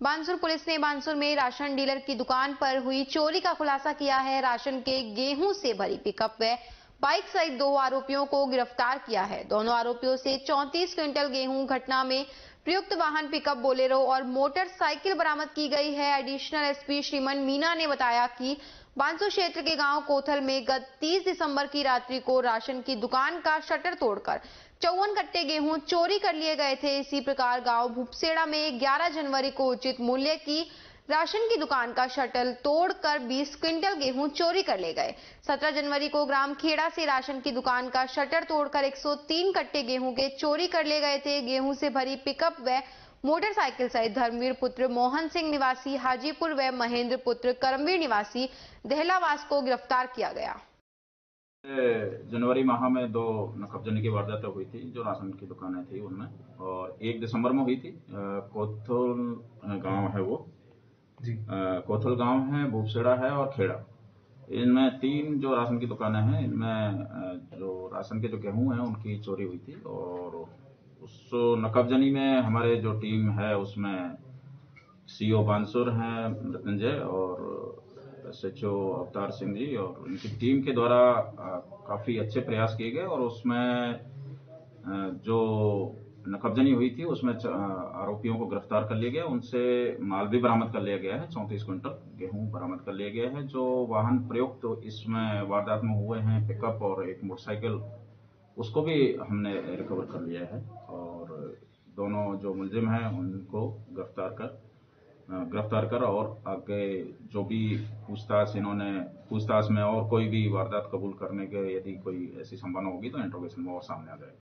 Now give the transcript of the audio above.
Bansur police ने बानसुर में ration dealer की दुकान पर हुई चोरी का खुलासा किया है। राशन के गेहूँ से भरी पिकअप व बाइक सहित दो आरोपियों को गिरफ़्तार किया है। दोनों आरोपियों से 34 क्विंटल गेहूँ घटना में प्रयुक्त वाहन पिकअप बोलेरो और मोटरसाइकिल बरामद की गई है। एडिशनल एसपी श्रीमन मीना ने बताया कि बांसो क्षेत्र के गाँव कोथल में गत 30 दिसंबर की रात्रि को राशन की दुकान का शटर तोड़कर चौवन कट्टे गेहूँ चोरी कर लिए गए थे। इसी प्रकार गाँव भूपसेड़ा में 11 जनवरी को उचित मूल्य की राशन की दुकान का शटल तोड़कर 20 क्विंटल गेहूँ चोरी कर ले गए। 17 जनवरी को ग्राम खेड़ा से राशन की दुकान का शटर तोड़कर 103 कट्टे गेहूँ के चोरी कर ले गए थे। गेहूँ से भरी पिकअप व मोटरसाइकिल सहित धर्मवीर पुत्र मोहन सिंह निवासी, हाजीपुर व महेंद्र पुत्र करमवीर निवासी दहलावास को गिरफ़्तार किया गया। जनवरी माह में दो नकबजनी की वारदातें हुई थी, जो राशन की दुकानें थी उनमें, और एक दिसंबर में हुई थी। कोथल गाँव है वो। कोथल गाँव है, भूपसेड़ा है और खेड़ा। इनमें तीन जो राशन की दुकानें हैं, इनमें जो राशन के जो गेहूँ हैं, उनकी चोरी हुई थी और उस नकबजनी में हमारे जो टीम है, उसमें सीओ बांसुर हैं, मृत्युंजय और S H O Avtar Singh ji और इनकी टीम के द्वारा काफ़ी अच्छे प्रयास किए गए और उसमें जो नकबजनी हुई थी, उसमें आरोपियों को गिरफ़्तार कर लिया गया, उनसे माल भी बरामद कर लिया गया है, चौंतीस क्विंटल गेहूँ बरामद कर लिया गया है, जो वाहन प्रयुक्त तो इसमें वारदात में हुए हैं, पिकअप और एक मोटरसाइकिल, उसको भी हमने रिकवर कर लिया है और दोनों जो मुलजिम हैं, उनको गिरफ़्तार कर गिरफ़्तार कर और आगे जो भी पूछताछ इन्होंने, पूछताछ में और कोई भी वारदात कबूल करने के यदि कोई ऐसी संभावना होगी तो इंट्रोगेशन में और सामने आ जाएगा।